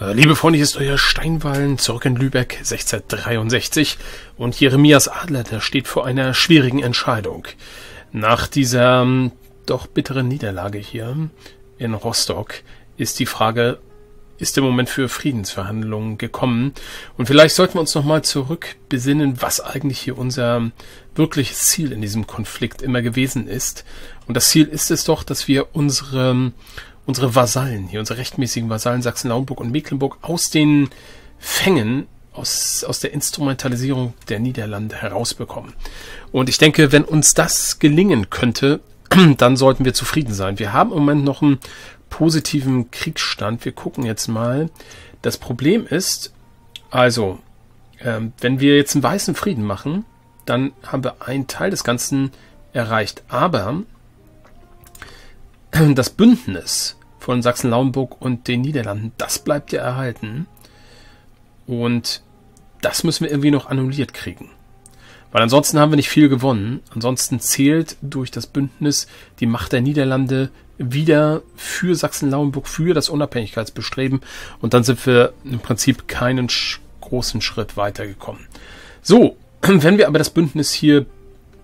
Äh, liebe Freunde, hier ist euer Steinwallen zurück in Lübeck 1663 und Jeremias Adler, der steht vor einer schwierigen Entscheidung. Nach dieser ähm, doch bitteren Niederlage hier in Rostock ist die Frage, ist der Moment für Friedensverhandlungen gekommen? Und vielleicht sollten wir uns nochmal zurück besinnen, was eigentlich hier unser wirkliches Ziel in diesem Konflikt immer gewesen ist. Und das Ziel ist es doch, dass wir unsere unsere Vasallen hier, unsere rechtmäßigen Vasallen Sachsen-Lauenburg und Mecklenburg aus den Fängen, aus, aus der Instrumentalisierung der Niederlande herausbekommen. Und ich denke, wenn uns das gelingen könnte, dann sollten wir zufrieden sein. Wir haben im Moment noch einen positiven Kriegsstand. Wir gucken jetzt mal. Das Problem ist, also, ähm, wenn wir jetzt einen weißen Frieden machen, dann haben wir einen Teil des Ganzen erreicht. Aber das Bündnis von Sachsen-Lauenburg und den Niederlanden, das bleibt ja erhalten. Und das müssen wir irgendwie noch annulliert kriegen. Weil ansonsten haben wir nicht viel gewonnen. Ansonsten zählt durch das Bündnis die Macht der Niederlande wieder für Sachsen-Lauenburg, für das Unabhängigkeitsbestreben. Und dann sind wir im Prinzip keinen großen Schritt weitergekommen. So, wenn wir aber das Bündnis hier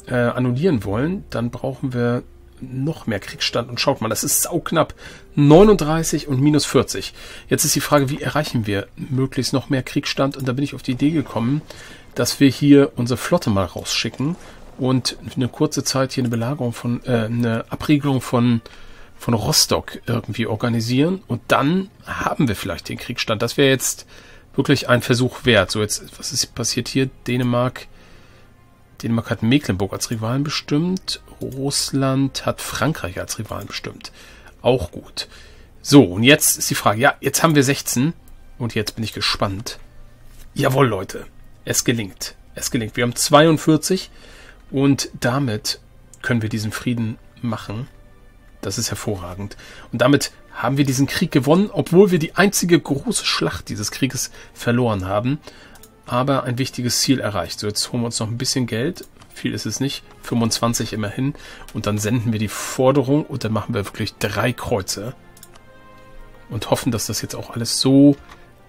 äh, annullieren wollen, dann brauchen wir noch mehr Kriegsstand. Und schaut mal, das ist sauknapp. 39 und minus 40. Jetzt ist die Frage, wie erreichen wir möglichst noch mehr Kriegsstand? Und da bin ich auf die Idee gekommen, dass wir hier unsere Flotte mal rausschicken und eine kurze Zeit hier eine Belagerung von, äh, eine Abriegelung von, von Rostock irgendwie organisieren. Und dann haben wir vielleicht den Kriegsstand. Das wäre jetzt wirklich ein Versuch wert. So jetzt, was ist passiert hier? Dänemark Dänemark hat Mecklenburg als Rivalen bestimmt. Russland hat Frankreich als Rivalen bestimmt. Auch gut. So, und jetzt ist die Frage. Ja, jetzt haben wir 16. Und jetzt bin ich gespannt. Jawohl, Leute. Es gelingt. Es gelingt. Wir haben 42. Und damit können wir diesen Frieden machen. Das ist hervorragend. Und damit haben wir diesen Krieg gewonnen, obwohl wir die einzige große Schlacht dieses Krieges verloren haben aber ein wichtiges Ziel erreicht. So, jetzt holen wir uns noch ein bisschen Geld. Viel ist es nicht. 25 immerhin. Und dann senden wir die Forderung und dann machen wir wirklich drei Kreuze. Und hoffen, dass das jetzt auch alles so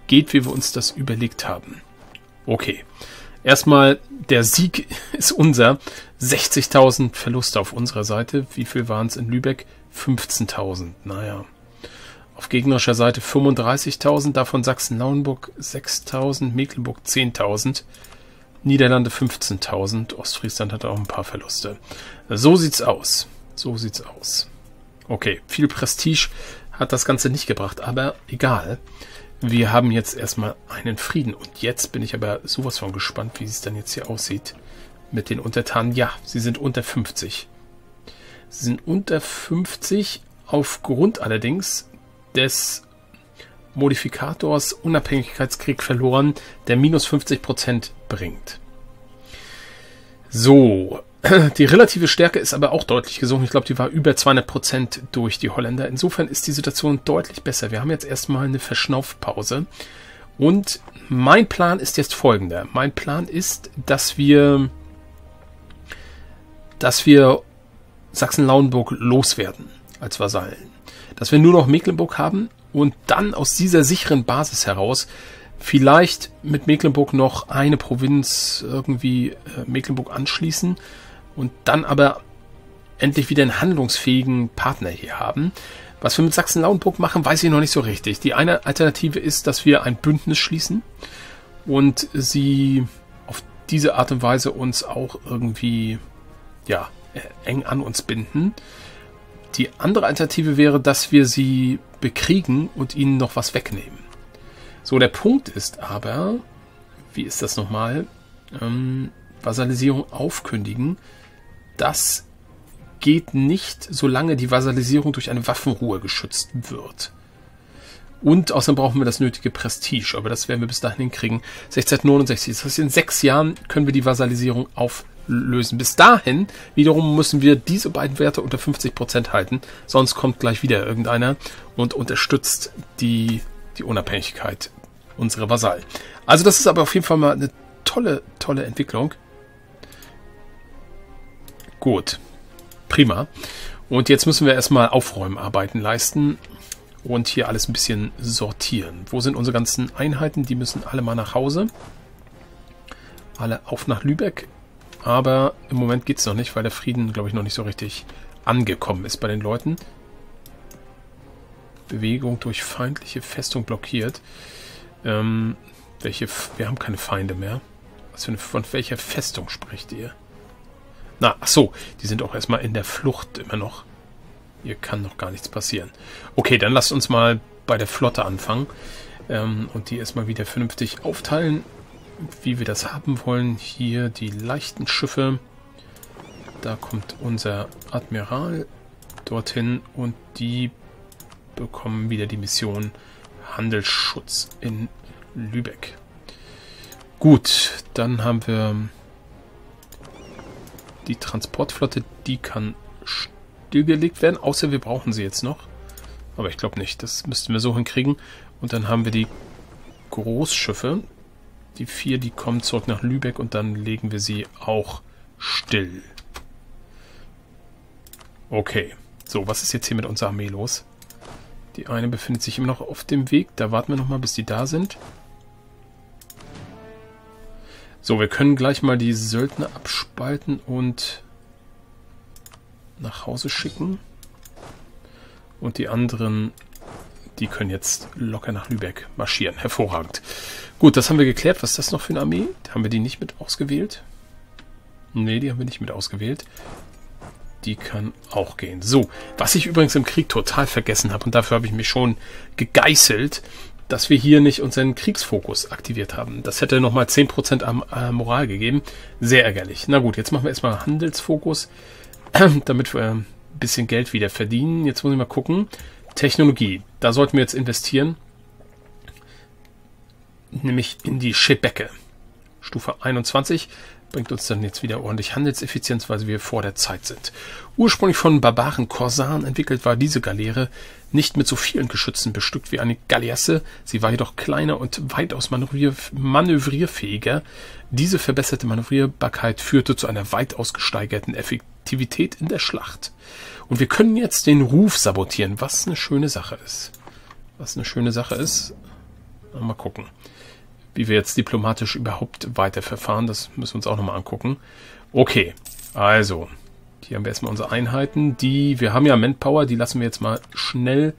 geht, wie wir uns das überlegt haben. Okay. Erstmal, der Sieg ist unser. 60.000 Verluste auf unserer Seite. Wie viel waren es in Lübeck? 15.000. Naja. Auf gegnerischer Seite 35.000, davon Sachsen-Lauenburg 6.000, Mecklenburg 10.000, Niederlande 15.000, Ostfriesland hat auch ein paar Verluste. So sieht's aus. So sieht's aus. Okay, viel Prestige hat das Ganze nicht gebracht, aber egal. Wir haben jetzt erstmal einen Frieden und jetzt bin ich aber sowas von gespannt, wie es dann jetzt hier aussieht mit den Untertanen. Ja, sie sind unter 50. Sie sind unter 50 aufgrund allerdings des Modifikators Unabhängigkeitskrieg verloren, der minus 50% bringt. So, die relative Stärke ist aber auch deutlich gesunken. Ich glaube, die war über 200% durch die Holländer. Insofern ist die Situation deutlich besser. Wir haben jetzt erstmal eine Verschnaufpause. Und mein Plan ist jetzt folgender. Mein Plan ist, dass wir, dass wir Sachsen-Lauenburg loswerden als Vasallen dass wir nur noch Mecklenburg haben und dann aus dieser sicheren Basis heraus vielleicht mit Mecklenburg noch eine Provinz irgendwie äh, Mecklenburg anschließen und dann aber endlich wieder einen handlungsfähigen Partner hier haben. Was wir mit Sachsen-Lauenburg machen, weiß ich noch nicht so richtig. Die eine Alternative ist, dass wir ein Bündnis schließen und sie auf diese Art und Weise uns auch irgendwie ja, äh, eng an uns binden. Die andere Alternative wäre, dass wir sie bekriegen und ihnen noch was wegnehmen. So, der Punkt ist aber, wie ist das nochmal? Ähm, Vasalisierung aufkündigen. Das geht nicht, solange die Vasalisierung durch eine Waffenruhe geschützt wird. Und außerdem brauchen wir das nötige Prestige, aber das werden wir bis dahin hinkriegen. 1669, das heißt, in sechs Jahren können wir die Vasalisierung aufkündigen lösen. Bis dahin wiederum müssen wir diese beiden Werte unter 50% halten, sonst kommt gleich wieder irgendeiner und unterstützt die, die Unabhängigkeit unserer Vasallen. Also das ist aber auf jeden Fall mal eine tolle, tolle Entwicklung. Gut, prima. Und jetzt müssen wir erstmal Aufräumarbeiten leisten. und hier alles ein bisschen sortieren. Wo sind unsere ganzen Einheiten? Die müssen alle mal nach Hause. Alle auf nach Lübeck. Aber im Moment geht es noch nicht, weil der Frieden, glaube ich, noch nicht so richtig angekommen ist bei den Leuten. Bewegung durch feindliche Festung blockiert. Ähm, welche... Wir haben keine Feinde mehr. Was für eine, von welcher Festung spricht ihr? Na, ach so, die sind auch erstmal in der Flucht immer noch. Hier kann noch gar nichts passieren. Okay, dann lasst uns mal bei der Flotte anfangen. Ähm, und die erstmal wieder vernünftig aufteilen, wie wir das haben wollen. Hier die leichten Schiffe. Da kommt unser Admiral dorthin und die bekommen wieder die Mission Handelsschutz in Lübeck. Gut, dann haben wir die Transportflotte, die kann stillgelegt werden, außer wir brauchen sie jetzt noch. Aber ich glaube nicht, das müssten wir so hinkriegen. Und dann haben wir die Großschiffe. Die vier, die kommen zurück nach Lübeck und dann legen wir sie auch still. Okay. So, was ist jetzt hier mit unserer Armee los? Die eine befindet sich immer noch auf dem Weg. Da warten wir nochmal, bis die da sind. So, wir können gleich mal die Söldner abspalten und nach Hause schicken. Und die anderen, die können jetzt locker nach Lübeck marschieren. Hervorragend. Gut, das haben wir geklärt. Was ist das noch für eine Armee? Haben wir die nicht mit ausgewählt? Ne, die haben wir nicht mit ausgewählt. Die kann auch gehen. So, was ich übrigens im Krieg total vergessen habe, und dafür habe ich mich schon gegeißelt, dass wir hier nicht unseren Kriegsfokus aktiviert haben. Das hätte nochmal 10% am äh, Moral gegeben. Sehr ärgerlich. Na gut, jetzt machen wir erstmal Handelsfokus. damit wir ein bisschen Geld wieder verdienen. Jetzt muss ich mal gucken. Technologie, da sollten wir jetzt investieren. Nämlich in die Schebecke. Stufe 21 bringt uns dann jetzt wieder ordentlich Handelseffizienz, weil wir vor der Zeit sind. Ursprünglich von Barbaren Korsaren entwickelt war diese Galeere nicht mit so vielen Geschützen bestückt wie eine Galeasse, sie war jedoch kleiner und weitaus manövrier manövrierfähiger. Diese verbesserte Manövrierbarkeit führte zu einer weitaus gesteigerten Effektivität in der Schlacht. Und wir können jetzt den Ruf sabotieren, was eine schöne Sache ist. Was eine schöne Sache ist. Mal gucken wie wir jetzt diplomatisch überhaupt weiterverfahren. Das müssen wir uns auch nochmal angucken. Okay, also, hier haben wir erstmal unsere Einheiten. Die, wir haben ja Manpower, die lassen wir jetzt mal schnell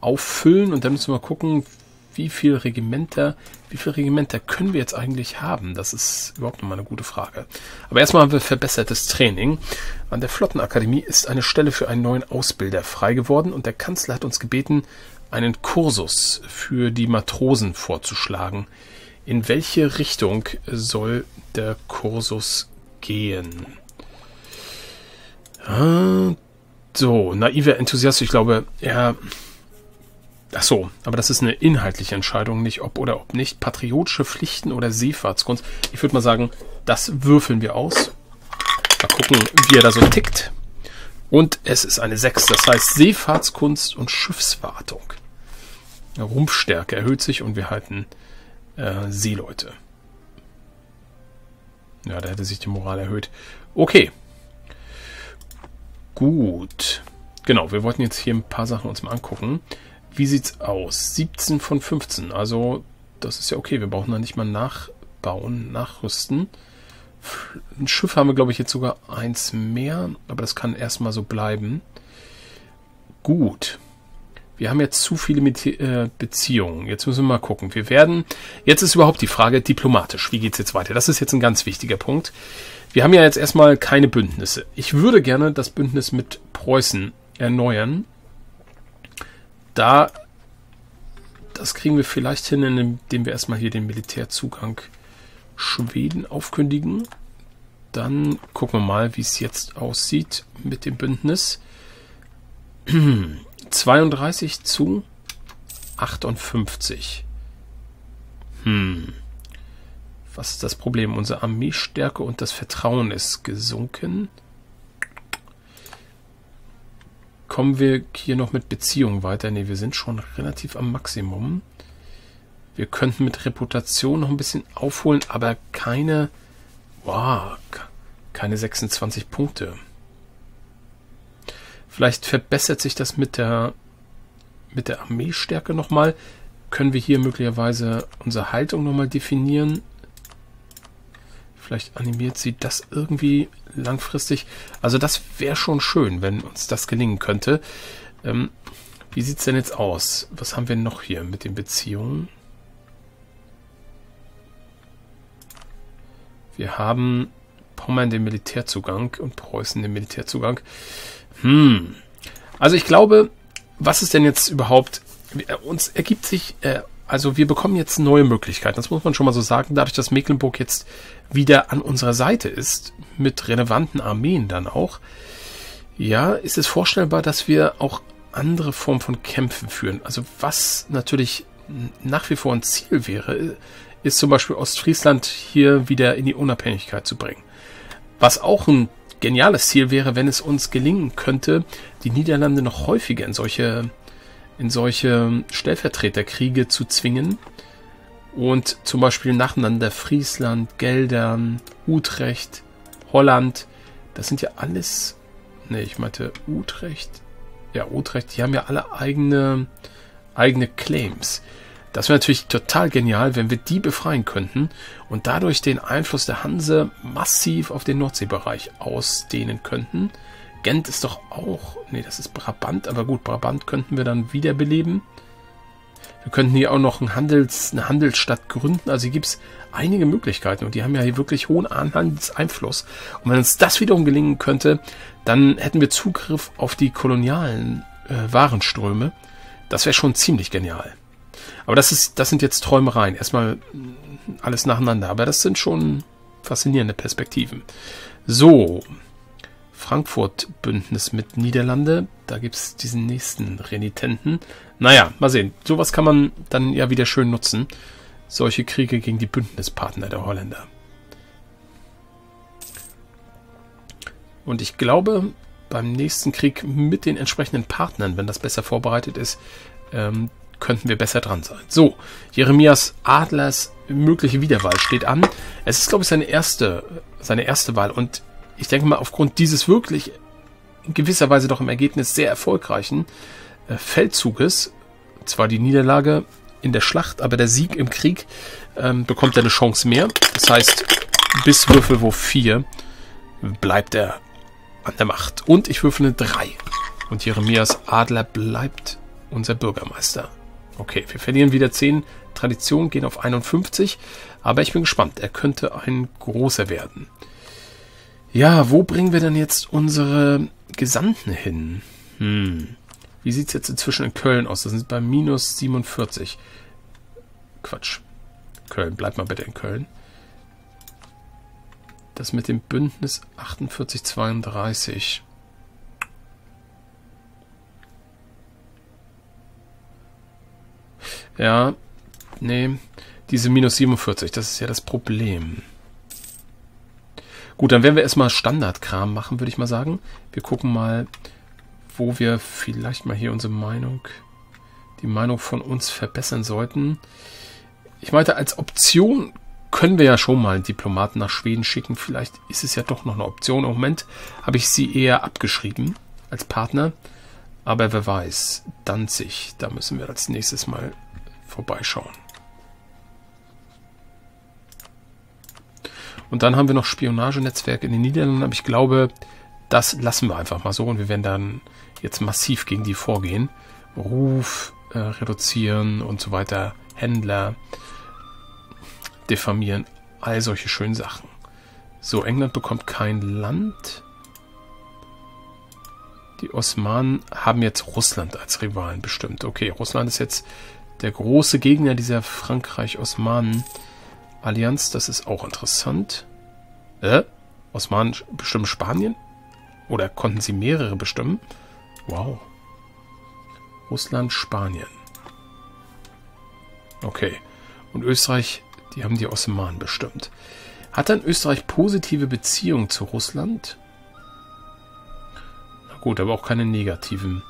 auffüllen und dann müssen wir mal gucken, wie viele Regimenter, wie viele Regimenter können wir jetzt eigentlich haben? Das ist überhaupt nochmal eine gute Frage. Aber erstmal haben wir verbessertes Training. An der Flottenakademie ist eine Stelle für einen neuen Ausbilder frei geworden und der Kanzler hat uns gebeten, einen Kursus für die Matrosen vorzuschlagen. In welche Richtung soll der Kursus gehen? Ah, so, naiver Enthusiast, ich glaube, er. Ach so, aber das ist eine inhaltliche Entscheidung, nicht ob oder ob nicht. Patriotische Pflichten oder Seefahrtskunst. Ich würde mal sagen, das würfeln wir aus. Mal gucken, wie er da so tickt. Und es ist eine 6, das heißt Seefahrtskunst und Schiffswartung. Rumpfstärke erhöht sich und wir halten äh, Seeleute. Ja, da hätte sich die Moral erhöht. Okay. Gut. Genau, wir wollten jetzt hier ein paar Sachen uns mal angucken. Wie sieht's aus? 17 von 15. Also, das ist ja okay. Wir brauchen da nicht mal nachbauen, nachrüsten. Ein Schiff haben wir, glaube ich, jetzt sogar eins mehr. Aber das kann erstmal so bleiben. Gut. Wir haben jetzt zu viele äh, Beziehungen. Jetzt müssen wir mal gucken. Wir werden, jetzt ist überhaupt die Frage diplomatisch. Wie geht's jetzt weiter? Das ist jetzt ein ganz wichtiger Punkt. Wir haben ja jetzt erstmal keine Bündnisse. Ich würde gerne das Bündnis mit Preußen erneuern. Da, das kriegen wir vielleicht hin, indem wir erstmal hier den Militärzugang Schweden aufkündigen. Dann gucken wir mal, wie es jetzt aussieht mit dem Bündnis. 32 zu 58. Hm. Was ist das Problem? Unsere Armeestärke und das Vertrauen ist gesunken. Kommen wir hier noch mit Beziehungen weiter? Ne, wir sind schon relativ am Maximum. Wir könnten mit Reputation noch ein bisschen aufholen, aber keine, wow, keine 26 Punkte. Vielleicht verbessert sich das mit der mit der Armeestärke nochmal. Können wir hier möglicherweise unsere Haltung nochmal definieren. Vielleicht animiert sie das irgendwie langfristig. Also das wäre schon schön, wenn uns das gelingen könnte. Ähm, wie sieht es denn jetzt aus? Was haben wir noch hier mit den Beziehungen? Wir haben Pommern den Militärzugang und Preußen den Militärzugang. Hm. Also ich glaube, was ist denn jetzt überhaupt? Uns ergibt sich, äh, also wir bekommen jetzt neue Möglichkeiten. Das muss man schon mal so sagen. Dadurch, dass Mecklenburg jetzt wieder an unserer Seite ist, mit relevanten Armeen dann auch, ja, ist es vorstellbar, dass wir auch andere Formen von Kämpfen führen. Also was natürlich nach wie vor ein Ziel wäre, ist zum Beispiel Ostfriesland hier wieder in die Unabhängigkeit zu bringen. Was auch ein geniales Ziel wäre, wenn es uns gelingen könnte, die Niederlande noch häufiger in solche, in solche Stellvertreterkriege zu zwingen und zum Beispiel nacheinander Friesland, Geldern, Utrecht, Holland, das sind ja alles, ne, ich meinte Utrecht, ja, Utrecht, die haben ja alle eigene, eigene Claims. Das wäre natürlich total genial, wenn wir die befreien könnten und dadurch den Einfluss der Hanse massiv auf den Nordseebereich ausdehnen könnten. Gent ist doch auch, nee, das ist Brabant, aber gut, Brabant könnten wir dann wiederbeleben. Wir könnten hier auch noch ein Handels, eine Handelsstadt gründen. Also hier gibt es einige Möglichkeiten und die haben ja hier wirklich hohen Handelseinfluss. Und wenn uns das wiederum gelingen könnte, dann hätten wir Zugriff auf die kolonialen äh, Warenströme. Das wäre schon ziemlich genial. Aber das ist, das sind jetzt Träumereien. Erstmal alles nacheinander. Aber das sind schon faszinierende Perspektiven. So. Frankfurt-Bündnis mit Niederlande. Da gibt es diesen nächsten Renitenten. Naja, mal sehen. Sowas kann man dann ja wieder schön nutzen. Solche Kriege gegen die Bündnispartner der Holländer. Und ich glaube, beim nächsten Krieg mit den entsprechenden Partnern, wenn das besser vorbereitet ist, ähm, könnten wir besser dran sein. So, Jeremias Adlers mögliche Wiederwahl steht an. Es ist, glaube ich, seine erste, seine erste Wahl. Und ich denke mal, aufgrund dieses wirklich in gewisser Weise doch im Ergebnis sehr erfolgreichen äh, Feldzuges, zwar die Niederlage in der Schlacht, aber der Sieg im Krieg, ähm, bekommt er eine Chance mehr. Das heißt, bis Würfelwurf 4 bleibt er an der Macht. Und ich würfel eine 3. Und Jeremias Adler bleibt unser Bürgermeister. Okay, wir verlieren wieder 10 Traditionen, gehen auf 51. Aber ich bin gespannt. Er könnte ein großer werden. Ja, wo bringen wir denn jetzt unsere Gesandten hin? Hm. Wie sieht es jetzt inzwischen in Köln aus? Das sind bei minus 47. Quatsch. Köln, bleib mal bitte in Köln. Das mit dem Bündnis 4832. Ja, nee, diese minus 47, das ist ja das Problem. Gut, dann werden wir erstmal Standardkram machen, würde ich mal sagen. Wir gucken mal, wo wir vielleicht mal hier unsere Meinung, die Meinung von uns verbessern sollten. Ich meinte, als Option können wir ja schon mal einen Diplomaten nach Schweden schicken. Vielleicht ist es ja doch noch eine Option. Im Moment habe ich sie eher abgeschrieben als Partner. Aber wer weiß, Danzig, da müssen wir als nächstes mal vorbeischauen. Und dann haben wir noch Spionagenetzwerke in den Niederlanden, aber ich glaube, das lassen wir einfach mal so und wir werden dann jetzt massiv gegen die vorgehen. Ruf äh, reduzieren und so weiter, Händler diffamieren, all solche schönen Sachen. So, England bekommt kein Land. Die Osmanen haben jetzt Russland als Rivalen bestimmt. Okay, Russland ist jetzt der große Gegner dieser Frankreich-Osmanen-Allianz. Das ist auch interessant. Äh? Osmanen bestimmen Spanien? Oder konnten sie mehrere bestimmen? Wow. Russland, Spanien. Okay. Und Österreich, die haben die Osmanen bestimmt. Hat dann Österreich positive Beziehungen zu Russland? Gut, aber auch keine negativen.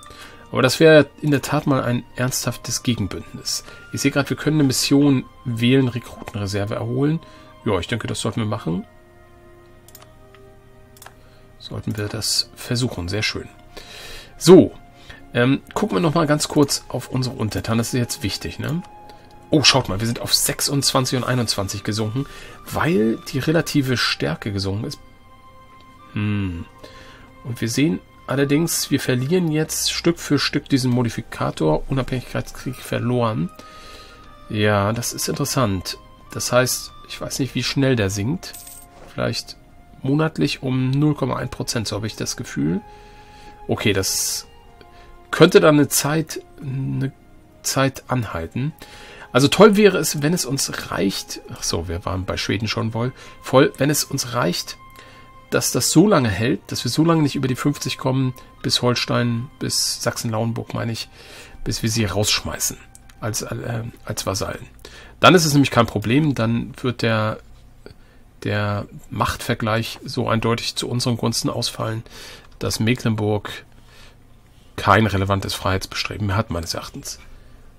Aber das wäre in der Tat mal ein ernsthaftes Gegenbündnis. Ich sehe gerade, wir können eine Mission wählen, Rekrutenreserve erholen. Ja, ich denke, das sollten wir machen. Sollten wir das versuchen. Sehr schön. So, Ähm, gucken wir nochmal ganz kurz auf unsere Untertanen. Das ist jetzt wichtig, ne? Oh, schaut mal, wir sind auf 26 und 21 gesunken, weil die relative Stärke gesunken ist. Hm. Und wir sehen allerdings, wir verlieren jetzt Stück für Stück diesen Modifikator Unabhängigkeitskrieg verloren. Ja, das ist interessant. Das heißt, ich weiß nicht, wie schnell der sinkt. Vielleicht monatlich um 0,1%, so habe ich das Gefühl. Okay, das könnte dann eine Zeit, eine Zeit anhalten. Also toll wäre es, wenn es uns reicht, ach so, wir waren bei Schweden schon voll, voll, wenn es uns reicht, dass das so lange hält, dass wir so lange nicht über die 50 kommen, bis Holstein, bis Sachsen-Lauenburg, meine ich, bis wir sie rausschmeißen als, äh, als Vasallen. Dann ist es nämlich kein Problem, dann wird der, der Machtvergleich so eindeutig zu unseren Gunsten ausfallen, dass Mecklenburg kein relevantes Freiheitsbestreben mehr hat, meines Erachtens.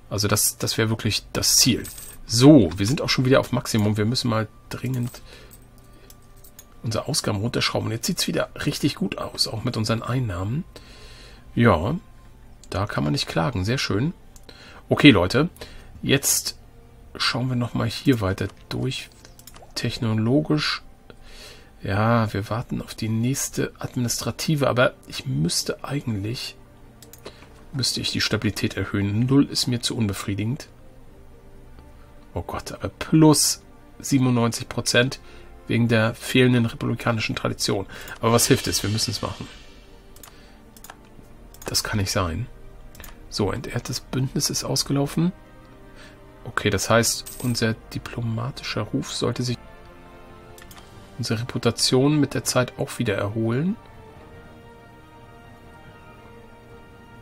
Also das, das wäre wirklich das Ziel. So, wir sind auch schon wieder auf Maximum. Wir müssen mal dringend unsere Ausgaben runterschrauben. Jetzt sieht es wieder richtig gut aus, auch mit unseren Einnahmen. Ja, da kann man nicht klagen. Sehr schön. Okay, Leute, jetzt schauen wir nochmal hier weiter durch. Technologisch. Ja, wir warten auf die nächste administrative, aber ich müsste eigentlich, müsste ich die Stabilität erhöhen. Null ist mir zu unbefriedigend. Oh Gott, aber plus 97 Prozent wegen der fehlenden republikanischen Tradition. Aber was hilft es? Wir müssen es machen. Das kann nicht sein. So, entehrtes Bündnis ist ausgelaufen. Okay, das heißt, unser diplomatischer Ruf sollte sich unsere Reputation mit der Zeit auch wieder erholen.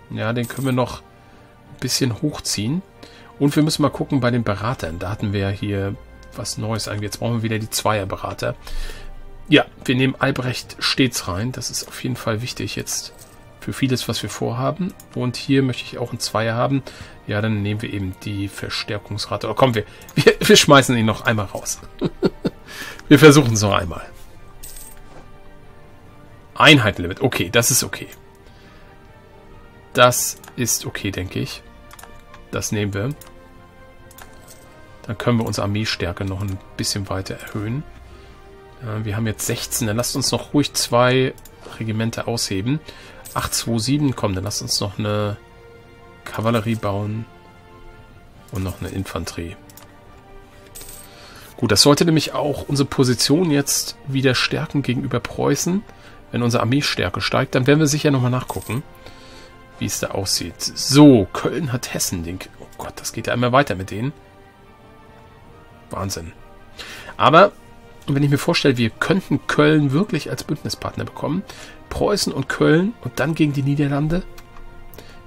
Ja, den können wir noch ein bisschen hochziehen. Und wir müssen mal gucken bei den Beratern. Da hatten wir ja hier was Neues eigentlich. Jetzt brauchen wir wieder die Zweierberater. Ja, wir nehmen Albrecht stets rein. Das ist auf jeden Fall wichtig jetzt für vieles, was wir vorhaben. Und hier möchte ich auch einen Zweier haben. Ja, dann nehmen wir eben die Verstärkungsrate. Oder komm, wir, wir, wir schmeißen ihn noch einmal raus. wir versuchen es noch einmal. Einheitenlimit. Okay, das ist okay. Das ist okay, denke ich. Das nehmen wir. Dann können wir unsere Armeestärke noch ein bisschen weiter erhöhen. Ja, wir haben jetzt 16. Dann lasst uns noch ruhig zwei Regimente ausheben. 827, komm, dann lasst uns noch eine Kavallerie bauen. Und noch eine Infanterie. Gut, das sollte nämlich auch unsere Position jetzt wieder stärken gegenüber Preußen. Wenn unsere Armeestärke steigt, dann werden wir sicher nochmal nachgucken, wie es da aussieht. So, Köln hat Hessen. Den, oh Gott, das geht ja immer weiter mit denen. Wahnsinn. Aber wenn ich mir vorstelle, wir könnten Köln wirklich als Bündnispartner bekommen, Preußen und Köln und dann gegen die Niederlande,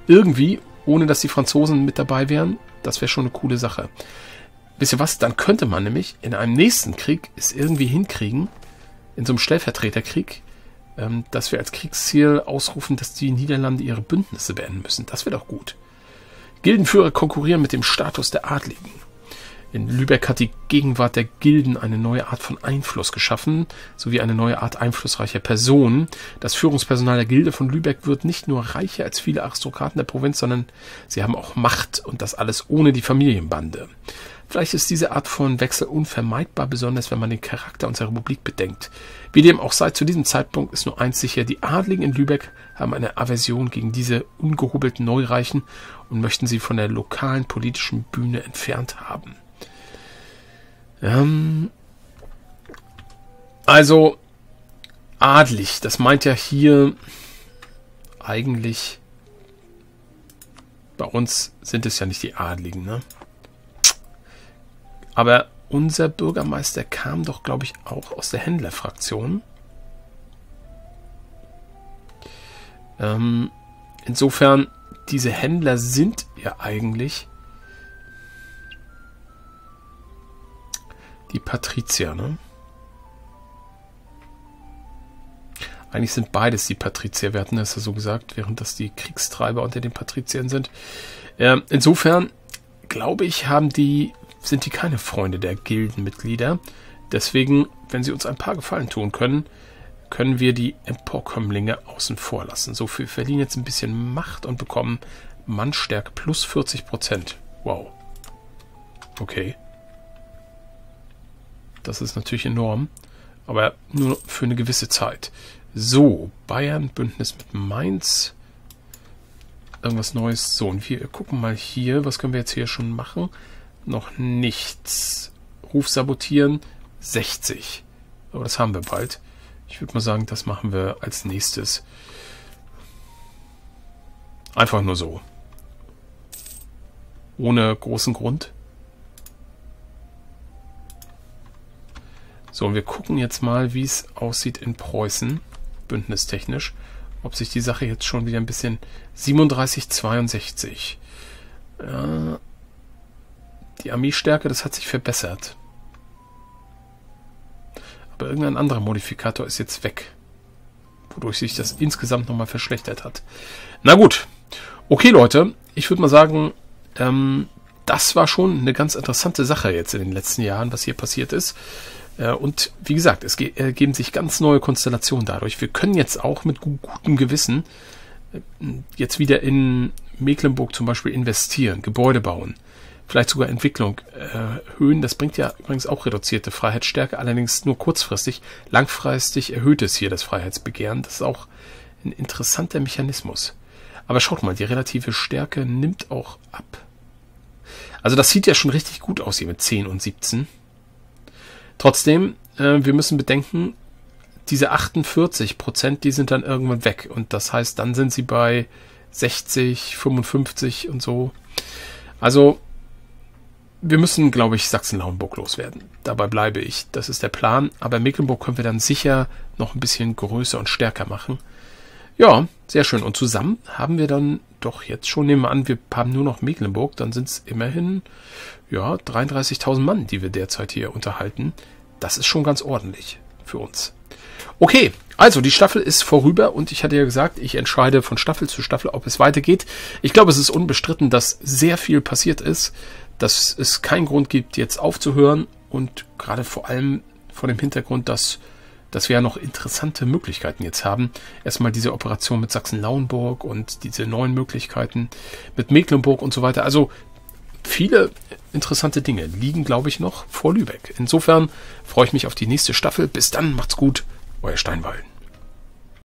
irgendwie, ohne dass die Franzosen mit dabei wären, das wäre schon eine coole Sache. Wisst ihr was? Dann könnte man nämlich in einem nächsten Krieg es irgendwie hinkriegen, in so einem Stellvertreterkrieg, ähm, dass wir als Kriegsziel ausrufen, dass die Niederlande ihre Bündnisse beenden müssen. Das wäre doch gut. Gildenführer konkurrieren mit dem Status der Adligen. In Lübeck hat die Gegenwart der Gilden eine neue Art von Einfluss geschaffen, sowie eine neue Art einflussreicher Personen. Das Führungspersonal der Gilde von Lübeck wird nicht nur reicher als viele Aristokraten der Provinz, sondern sie haben auch Macht und das alles ohne die Familienbande. Vielleicht ist diese Art von Wechsel unvermeidbar, besonders wenn man den Charakter unserer Republik bedenkt. Wie dem auch sei, zu diesem Zeitpunkt ist nur eins sicher, die Adligen in Lübeck haben eine Aversion gegen diese ungehobelten Neureichen und möchten sie von der lokalen politischen Bühne entfernt haben. Ähm, also, adlig, das meint ja hier eigentlich, bei uns sind es ja nicht die Adligen, ne? Aber unser Bürgermeister kam doch, glaube ich, auch aus der Händlerfraktion. Ähm, insofern, diese Händler sind ja eigentlich die Patrizier, ne? Eigentlich sind beides die Patrizier. Wir hatten das ja so gesagt, während das die Kriegstreiber unter den Patriziern sind. Äh, insofern glaube ich, haben die, sind die keine Freunde der Gildenmitglieder. Deswegen, wenn sie uns ein paar Gefallen tun können, können wir die Emporkömmlinge außen vor lassen. So, wir verlieren jetzt ein bisschen Macht und bekommen Mannstärke plus 40 Prozent. Wow. Okay. Das ist natürlich enorm, aber nur für eine gewisse Zeit. So, Bayern, Bündnis mit Mainz. Irgendwas Neues. So, und wir gucken mal hier. Was können wir jetzt hier schon machen? Noch nichts. Ruf sabotieren. 60. Aber das haben wir bald. Ich würde mal sagen, das machen wir als nächstes. Einfach nur so. Ohne großen Grund. So, und wir gucken jetzt mal, wie es aussieht in Preußen, bündnistechnisch. Ob sich die Sache jetzt schon wieder ein bisschen 37,62. Ja, die Armeestärke, das hat sich verbessert. Aber irgendein anderer Modifikator ist jetzt weg. Wodurch sich das insgesamt nochmal verschlechtert hat. Na gut. Okay, Leute. Ich würde mal sagen, ähm, das war schon eine ganz interessante Sache jetzt in den letzten Jahren, was hier passiert ist. Äh, und wie gesagt, es ergeben sich ganz neue Konstellationen dadurch. Wir können jetzt auch mit gutem Gewissen äh, jetzt wieder in Mecklenburg zum Beispiel investieren, Gebäude bauen vielleicht sogar Entwicklung erhöhen. Das bringt ja übrigens auch reduzierte Freiheitsstärke, allerdings nur kurzfristig. Langfristig erhöht es hier das Freiheitsbegehren. Das ist auch ein interessanter Mechanismus. Aber schaut mal, die relative Stärke nimmt auch ab. Also das sieht ja schon richtig gut aus hier mit 10 und 17. Trotzdem, äh, wir müssen bedenken, diese 48 Prozent, die sind dann irgendwann weg. Und das heißt, dann sind sie bei 60, 55 und so. Also wir müssen, glaube ich, Sachsen-Lauenburg loswerden. Dabei bleibe ich. Das ist der Plan. Aber Mecklenburg können wir dann sicher noch ein bisschen größer und stärker machen. Ja, sehr schön. Und zusammen haben wir dann doch jetzt schon, nehmen wir an, wir haben nur noch Mecklenburg, dann sind es immerhin, ja, 33.000 Mann, die wir derzeit hier unterhalten. Das ist schon ganz ordentlich für uns. Okay, also die Staffel ist vorüber und ich hatte ja gesagt, ich entscheide von Staffel zu Staffel, ob es weitergeht. Ich glaube, es ist unbestritten, dass sehr viel passiert ist dass es keinen Grund gibt, jetzt aufzuhören und gerade vor allem vor dem Hintergrund, dass, dass wir ja noch interessante Möglichkeiten jetzt haben. Erstmal diese Operation mit Sachsen-Lauenburg und diese neuen Möglichkeiten mit Mecklenburg und so weiter. Also viele interessante Dinge liegen, glaube ich, noch vor Lübeck. Insofern freue ich mich auf die nächste Staffel. Bis dann, macht's gut, euer Steinwallen.